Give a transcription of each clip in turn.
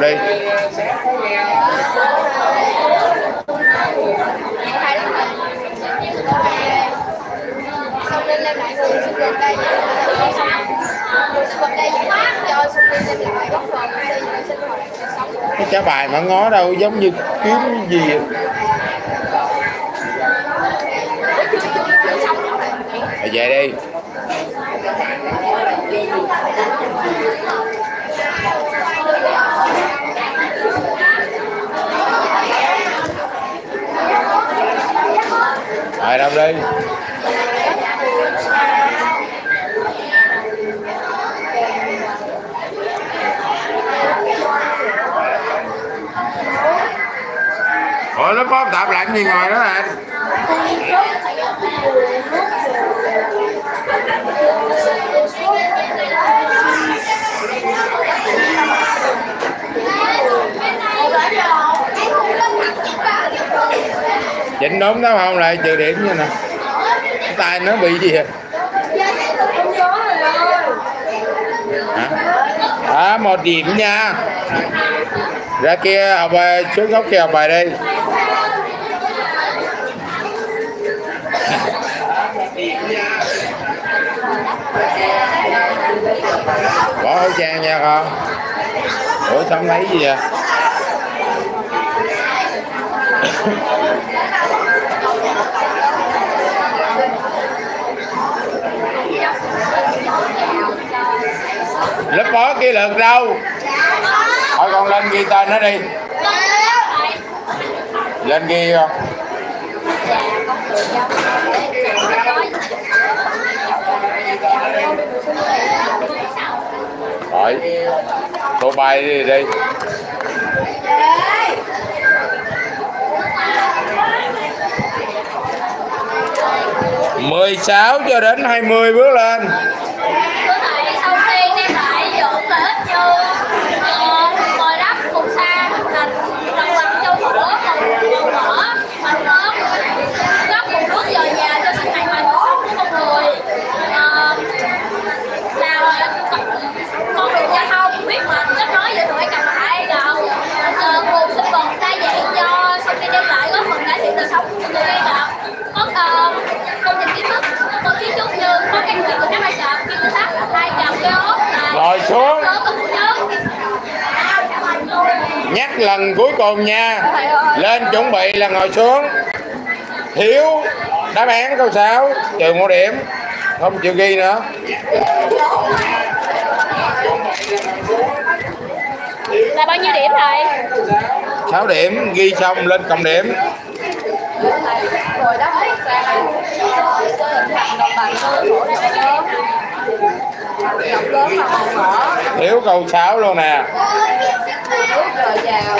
đọc đi cái trả bài mà ngó đâu giống như kiếm gì. Về đi. Rồi đọc đi Ủa nó có tập làm gì ngồi đó anh chỉnh đốn đó không? Lại trừ điểm như nè. Tay nó bị gì vậy? À, một điểm nha. Ra kia à, học bài xuống góc kia học bài đi. Bỏ khẩu trang nha con. Ủa sao không thấy gì vậy? Lớp bó kia lượt đâu? Hỏi con lên ghi tên nó đi. Lên ghi không rồi. Tô bài đi đi. Mười sáu cho đến hai mươi bước lên. Lần cuối cùng nha. Lên chuẩn bị là ngồi xuống. Thiếu đáp án câu 6 trừ một điểm. Không chịu ghi nữa. Là bao nhiêu điểm thầy 6 điểm ghi xong lên cộng điểm. Rồi đáp thiếu câu 6 luôn nè nước dồi dào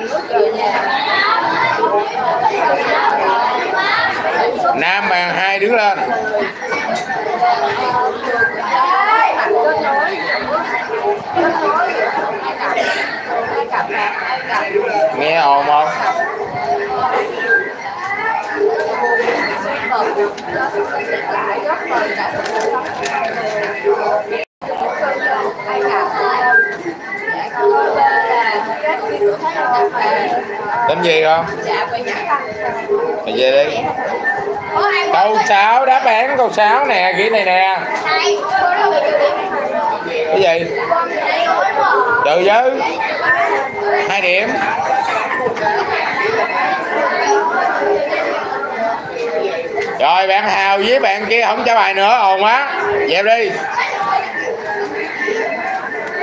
nước dồi vào nam bàn hai đứng lên. Kết nghe ồn không? Của gì không Mày về đi. Câu 6 đáp án câu 6 nè, ghi này nè. Cái gì? Trừ chứ hai điểm. Rồi, bạn hào với bạn kia không trả bài nữa, ồn quá. Dẹp đi.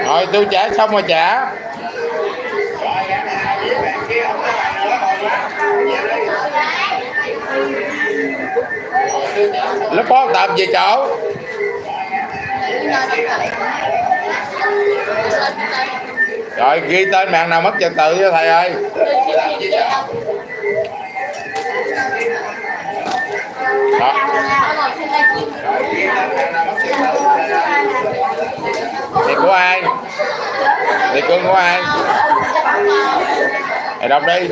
Rồi, tôi trả xong rồi trả. Lớp bốn tập về chỗ rồi, ghi tên bạn nào mất trật tự cho thầy ơi đó thì của ai thì cương của ai thầy Thì của ai? Thầy đọc đi.